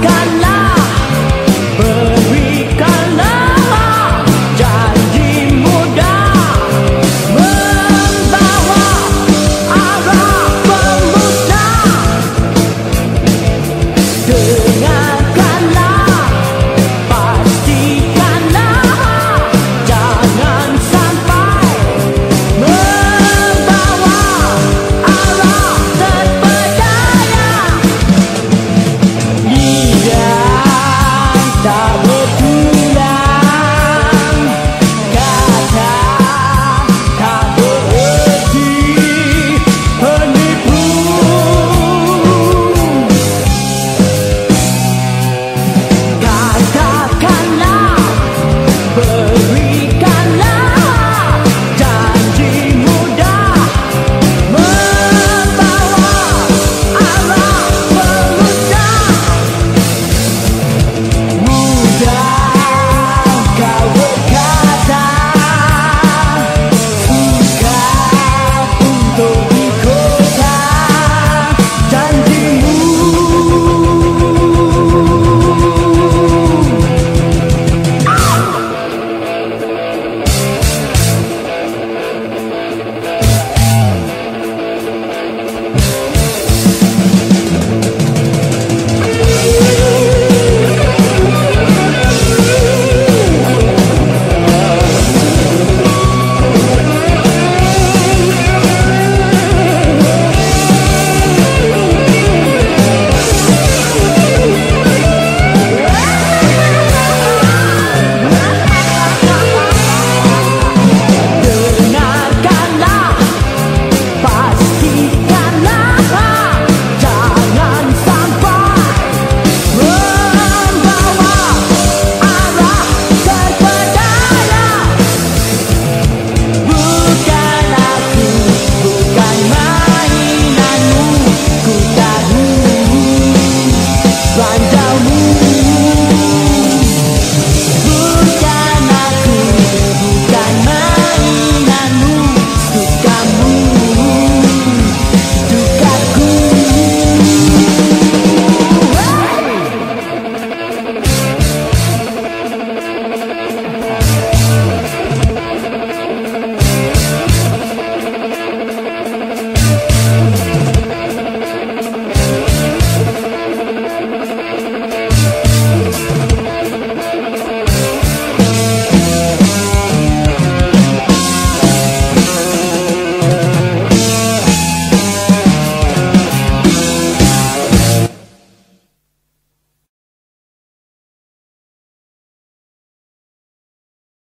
Carmen.